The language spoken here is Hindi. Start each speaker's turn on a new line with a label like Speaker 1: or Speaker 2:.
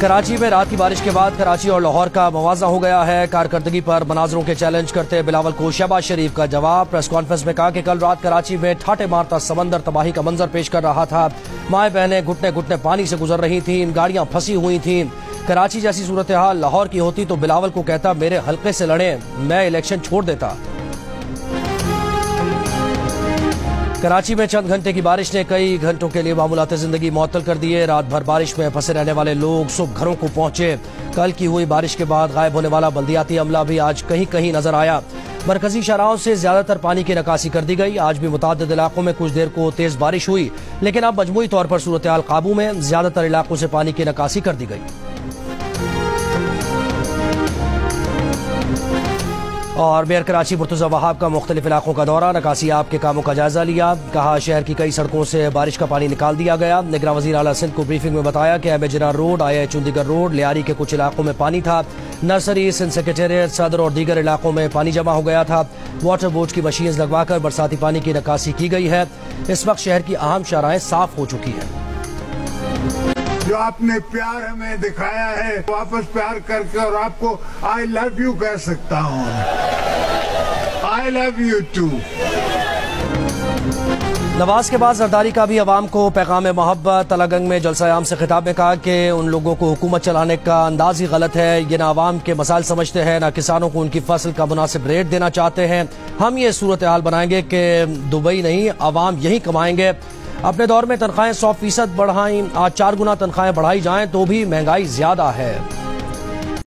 Speaker 1: कराची में रात की बारिश के बाद कराची और लाहौर का मवाजा हो गया है। कारकर्दगी पर मनाजरों के चैलेंज करते बिलावल को शहबाज शरीफ का जवाब। प्रेस कॉन्फ्रेंस में कहा कि कल रात कराची में ठाटे मारता समंदर तबाही का मंजर पेश कर रहा था। माए बहनें घुटने घुटने पानी से गुजर रही थीं गाड़ियाँ फंसी हुई थीं। कराची जैसी सूरत हाल लाहौर की होती तो बिलावल को कहता, मेरे हल्के से लड़े, मैं इलेक्शन छोड़ देता। कराची में चंद घंटे की बारिश ने कई घंटों के लिए मामूलात ज़िंदगी मअतल कर दिए रात भर बारिश में फंसे रहने वाले लोग सुबह घरों को पहुँचे। कल की हुई बारिश के बाद गायब होने वाला बल्दियाती अमला भी आज कहीं कहीं नज़र आया। मरकजी शराहों से ज़्यादातर पानी की निकासी कर दी गई। आज भी मुताद इलाकों में कुछ देर को तेज बारिश हुई, लेकिन अब मजमू तौर पर सूरत काबू में ज़्यादातर इलाकों से पानी की निकासी कर दी गई। और मेयर कराची मुर्तजा वहाब का मुख्तलिफ़ इलाकों का दौरा। नकासी आप के कामों का जायजा लिया। कहा, शहर की कई सड़कों से बारिश का पानी निकाल दिया गया। निगरान वजी अला सिंध को ब्रीफिंग में बताया कि M Jinnah road, I Chundrigar road, Lyari के कुछ इलाकों में पानी था। नर्सरी, सिंध सेक्रेटेरिएट, सदर और दीगर इलाकों में पानी जमा हो गया था। वाटर बोर्ड की मशीन लगवाकर बरसाती पानी की निकासी की गई है। इस वक्त शहर की अहम शराहें साफ़ हो चुकी हैं।
Speaker 2: जो आपने प्यार हमें दिखाया है वापस प्यार करके और आपको आई लव यू कह सकता हूँ। I love you too
Speaker 1: Nawaz के बाद जरदारी का भी अवाम को पैगाम मोहब्बत, तलागंग में जलसायाम से खिताब में कहा कि उन लोगों को हुकूमत चलाने का अंदाज ही गलत है। ये ना आवाम के मसाइल समझते हैं, ना किसानों को उनकी फ़सल का मुनासिब रेट देना चाहते हैं। हम ये सूरत हाल बनाएँगे कि दुबई नहीं अवाम यही कमाएँगे। अपने दौर में तनख्वाहें सौ फ़ीसद बढ़ाई, आज चार गुना तनख्वाहें बढ़ाई जाएँ तो भी महँगाई ज़्यादा है।